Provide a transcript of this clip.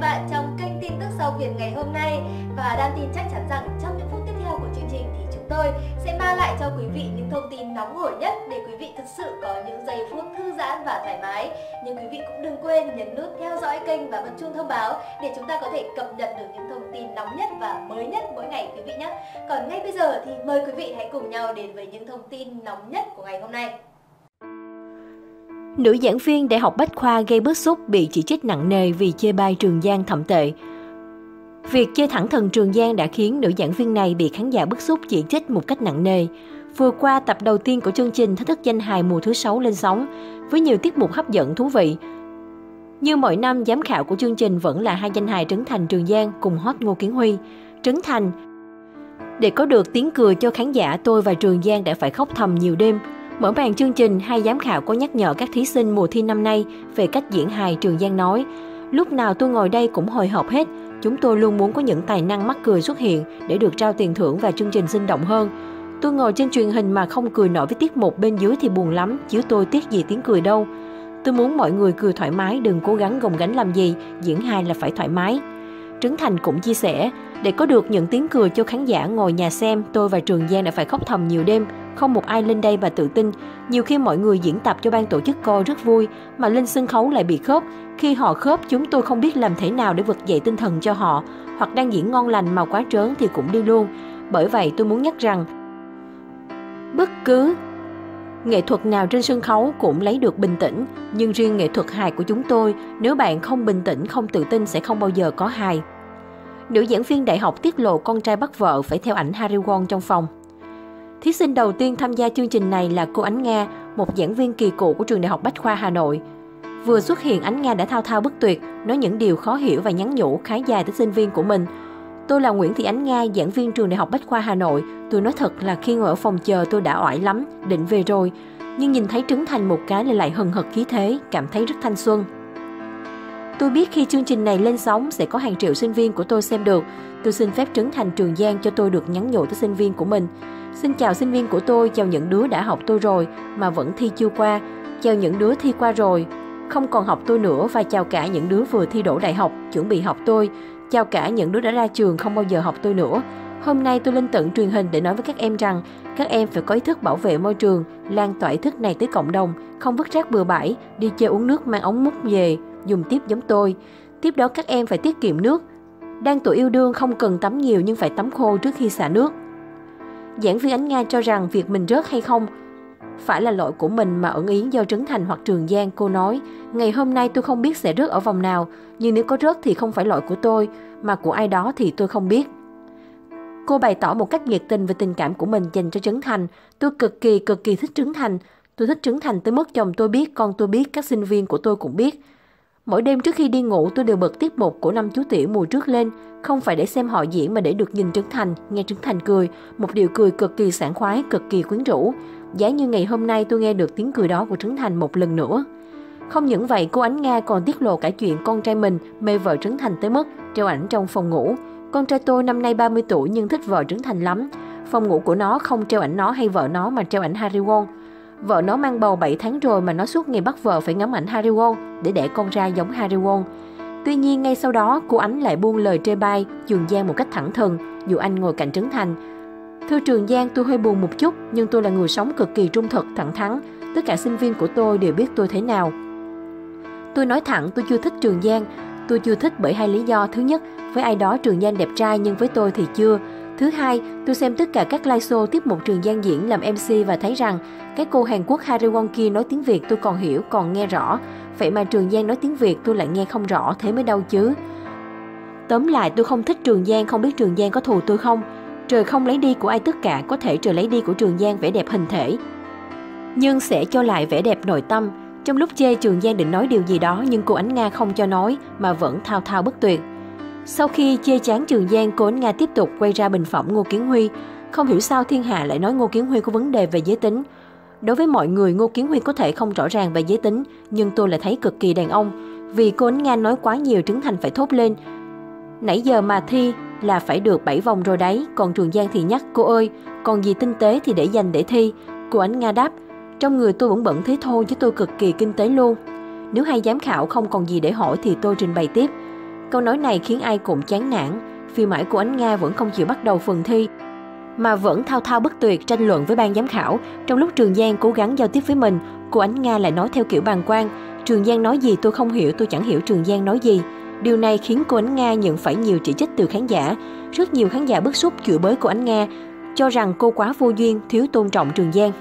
các bạn trong kênh tin tức sau Việt ngày hôm nay và Đan tin chắc chắn rằng trong những phút tiếp theo của chương trình thì chúng tôi sẽ mang lại cho quý vị những thông tin nóng hổi nhất để quý vị thực sự có những giây phút thư giãn và thoải mái. Nhưng quý vị cũng đừng quên nhấn nút theo dõi kênh và bật chuông thông báo để chúng ta có thể cập nhật được những thông tin nóng nhất và mới nhất mỗi ngày quý vị nhé. Còn ngay bây giờ thì mời quý vị hãy cùng nhau đến với những thông tin nóng nhất của ngày hôm nay. Nữ giảng viên Đại học Bách Khoa gây bức xúc bị chỉ trích nặng nề vì chê bai Trường Giang thậm tệ. Việc chê thẳng thần Trường Giang đã khiến nữ giảng viên này bị khán giả bức xúc chỉ trích một cách nặng nề. Vừa qua, tập đầu tiên của chương trình Thách thức danh hài mùa thứ 6 lên sóng, với nhiều tiết mục hấp dẫn thú vị. Như mọi năm, giám khảo của chương trình vẫn là hai danh hài Trấn Thành Trường Giang cùng hot Ngô Kiến Huy. Trấn Thành Để có được tiếng cười cho khán giả, tôi và Trường Giang đã phải khóc thầm nhiều đêm. Mở màn chương trình, hai giám khảo có nhắc nhở các thí sinh mùa thi năm nay về cách diễn hài Trường Giang nói. Lúc nào tôi ngồi đây cũng hồi hộp hết, chúng tôi luôn muốn có những tài năng mắc cười xuất hiện để được trao tiền thưởng và chương trình sinh động hơn. Tôi ngồi trên truyền hình mà không cười nổi với tiết mục bên dưới thì buồn lắm, chứ tôi tiếc gì tiếng cười đâu. Tôi muốn mọi người cười thoải mái, đừng cố gắng gồng gánh làm gì, diễn hài là phải thoải mái. Trấn Thành cũng chia sẻ, để có được những tiếng cười cho khán giả ngồi nhà xem, tôi và Trường Giang đã phải khóc thầm nhiều đêm, không một ai lên đây và tự tin. Nhiều khi mọi người diễn tập cho ban tổ chức coi rất vui, mà lên sân khấu lại bị khớp. Khi họ khớp, chúng tôi không biết làm thế nào để vực dậy tinh thần cho họ, hoặc đang diễn ngon lành mà quá trớn thì cũng đi luôn. Bởi vậy tôi muốn nhắc rằng, bất cứ nghệ thuật nào trên sân khấu cũng lấy được bình tĩnh, nhưng riêng nghệ thuật hài của chúng tôi, nếu bạn không bình tĩnh, không tự tin sẽ không bao giờ có hài. Nữ giảng viên đại học tiết lộ con trai bắt vợ phải theo ảnh Harry Won trong phòng. Thí sinh đầu tiên tham gia chương trình này là cô Ánh Nga, một giảng viên kỳ cựu của trường Đại học Bách khoa Hà Nội. Vừa xuất hiện, Ánh Nga đã thao thao bất tuyệt, nói những điều khó hiểu và nhắn nhủ khá dài tới sinh viên của mình. Tôi là Nguyễn Thị Ánh Nga, giảng viên trường Đại học Bách khoa Hà Nội. Tôi nói thật là khi ngồi ở phòng chờ tôi đã oải lắm, định về rồi. Nhưng nhìn thấy Trấn Thành một cái lại hừng hực khí thế, cảm thấy rất thanh xuân. Tôi biết khi chương trình này lên sóng sẽ có hàng triệu sinh viên của tôi xem được. Tôi xin phép Trấn Thành Trường Giang cho tôi được nhắn nhủ tới sinh viên của mình. Xin chào sinh viên của tôi, chào những đứa đã học tôi rồi mà vẫn thi chưa qua, chào những đứa thi qua rồi, không còn học tôi nữa và chào cả những đứa vừa thi đỗ đại học, chuẩn bị học tôi, chào cả những đứa đã ra trường không bao giờ học tôi nữa. Hôm nay tôi lên tận truyền hình để nói với các em rằng các em phải có ý thức bảo vệ môi trường, lan tỏa ý thức này tới cộng đồng, không vứt rác bừa bãi, đi chơi uống nước mang ống múc về, dùng tiếp giống tôi. Tiếp đó các em phải tiết kiệm nước. Đang tuổi yêu đương không cần tắm nhiều nhưng phải tắm khô trước khi xả nước. Giảng viên Ánh Nga cho rằng việc mình rớt hay không phải là lỗi của mình mà ẩn ý do Trấn Thành hoặc Trường Giang. Cô nói, ngày hôm nay tôi không biết sẽ rớt ở vòng nào, nhưng nếu có rớt thì không phải lỗi của tôi, mà của ai đó thì tôi không biết. Cô bày tỏ một cách nhiệt tình về tình cảm của mình dành cho Trấn Thành. Tôi cực kỳ cực kỳ thích Trấn Thành. Tôi thích Trấn Thành tới mức chồng tôi biết, con tôi biết, các sinh viên của tôi cũng biết. Mỗi đêm trước khi đi ngủ tôi đều bật tiết mục của năm chú tiểu mùa trước lên, không phải để xem họ diễn mà để được nhìn Trấn Thành, nghe Trấn Thành cười, một điều cười cực kỳ sảng khoái, cực kỳ quyến rũ. Giá như ngày hôm nay tôi nghe được tiếng cười đó của Trấn Thành một lần nữa. Không những vậy, cô Ánh Nga còn tiết lộ cả chuyện con trai mình mê vợ Trấn Thành tới mức treo ảnh trong phòng ngủ. Con trai tôi năm nay 30 tuổi nhưng thích vợ Trấn Thành lắm. Phòng ngủ của nó không treo ảnh nó hay vợ nó mà treo ảnh Harry Won. Vợ nó mang bầu 7 tháng rồi mà nó suốt ngày bắt vợ phải ngắm ảnh Harry Won để đẻ con ra giống Harry Won. Tuy nhiên ngay sau đó cô Ánh lại buông lời trê bai Trường Giang một cách thẳng thừng dù anh ngồi cạnh Trấn Thành. Thưa Trường Giang tôi hơi buồn một chút nhưng tôi là người sống cực kỳ trung thực, thẳng thắn. Tất cả sinh viên của tôi đều biết tôi thế nào. Tôi nói thẳng tôi chưa thích Trường Giang. Tôi chưa thích bởi hai lý do. Thứ nhất, với ai đó Trường Giang đẹp trai nhưng với tôi thì chưa. Thứ hai, tôi xem tất cả các live show tiếp một Trường Giang diễn làm MC và thấy rằng cái cô Hàn Quốc Harry Won kia nói tiếng Việt tôi còn hiểu, còn nghe rõ. Vậy mà Trường Giang nói tiếng Việt tôi lại nghe không rõ, thế mới đau chứ. Tóm lại tôi không thích Trường Giang, không biết Trường Giang có thù tôi không. Trời không lấy đi của ai tất cả, có thể trời lấy đi của Trường Giang vẻ đẹp hình thể. Nhưng sẽ cho lại vẻ đẹp nội tâm. Trong lúc chê Trường Giang định nói điều gì đó nhưng cô Ánh Nga không cho nói mà vẫn thao thao bất tuyệt. Sau khi chê chán Trường Giang, cô Ánh Nga tiếp tục quay ra bình phẩm Ngô Kiến Huy. Không hiểu sao thiên hạ lại nói Ngô Kiến Huy có vấn đề về giới tính. Đối với mọi người, Ngô Kiến Huy có thể không rõ ràng về giới tính, nhưng tôi lại thấy cực kỳ đàn ông. Vì cô Ánh Nga nói quá nhiều Trấn Thành phải thốt lên. Nãy giờ mà thi là phải được 7 vòng rồi đấy, còn Trường Giang thì nhắc cô ơi, còn gì tinh tế thì để dành để thi. Cô Ánh Nga đáp, trong người tôi vẫn bận thế thôi chứ tôi cực kỳ kinh tế luôn. Nếu hai giám khảo không còn gì để hỏi thì tôi trình bày tiếp. Câu nói này khiến ai cũng chán nản. Phi mãi của Ánh Nga vẫn không chịu bắt đầu phần thi, mà vẫn thao thao bất tuyệt tranh luận với ban giám khảo. Trong lúc Trường Giang cố gắng giao tiếp với mình, cô Ánh Nga lại nói theo kiểu bàn quan. Trường Giang nói gì tôi không hiểu, tôi chẳng hiểu Trường Giang nói gì. Điều này khiến cô Ánh Nga nhận phải nhiều chỉ trích từ khán giả. Rất nhiều khán giả bức xúc chửi bới cô Ánh Nga, cho rằng cô quá vô duyên, thiếu tôn trọng Trường Giang.